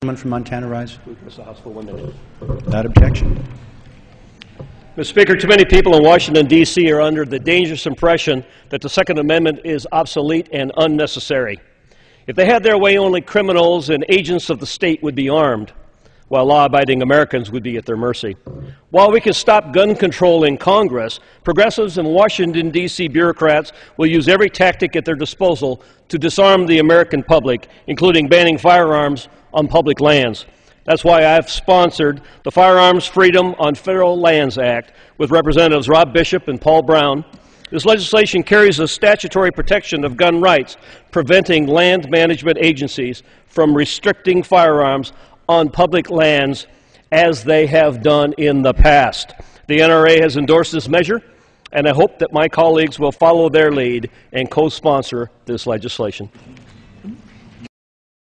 Gentleman from Montana rise. Address the House for one minute. Without objection. Mr. Speaker, too many people in Washington, D.C. are under the dangerous impression that the Second Amendment is obsolete and unnecessary. If they had their way, only criminals and agents of the state would be armed, while law abiding Americans would be at their mercy. While we can stop gun control in Congress, progressives and Washington, D.C. bureaucrats will use every tactic at their disposal to disarm the American public, including banning firearms on public lands. That's why I've sponsored the Firearms Freedom on Federal Lands Act with Representatives Rob Bishop and Paul Broun. This legislation carries a statutory protection of gun rights, preventing land management agencies from restricting firearms on public lands as they have done in the past. The NRA has endorsed this measure, and I hope that my colleagues will follow their lead and co sponsor this legislation.